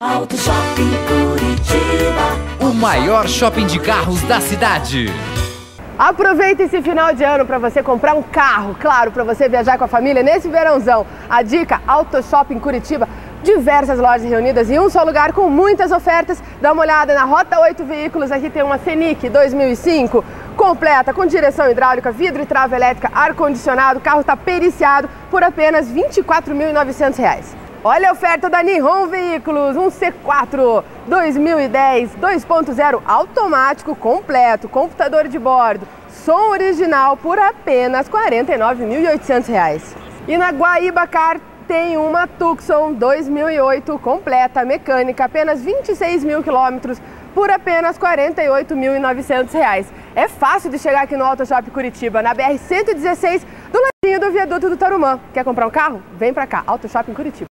Auto Shopping Curitiba. O maior shopping de carros da cidade. Aproveita esse final de ano para você comprar um carro, claro, para você viajar com a família nesse verãozão. A dica Auto Shopping Curitiba, diversas lojas reunidas em um só lugar com muitas ofertas. Dá uma olhada na Rota 8 Veículos, aqui tem uma Fenic 2005 completa com direção hidráulica, vidro e trava elétrica, ar condicionado, o carro está periciado por apenas R$ 24.900. Olha a oferta da Nihon Veículos, um C4 2010 2.0 automático completo, computador de bordo, som original por apenas R$ 49.800. E na Guaíba Car tem uma Tucson 2008 completa, mecânica, apenas 26 mil quilômetros por apenas R$ 48.900. É fácil de chegar aqui no Auto Shop Curitiba, na BR-116, do ladinho do viaduto do Tarumã. Quer comprar um carro? Vem pra cá, Auto Shop em Curitiba.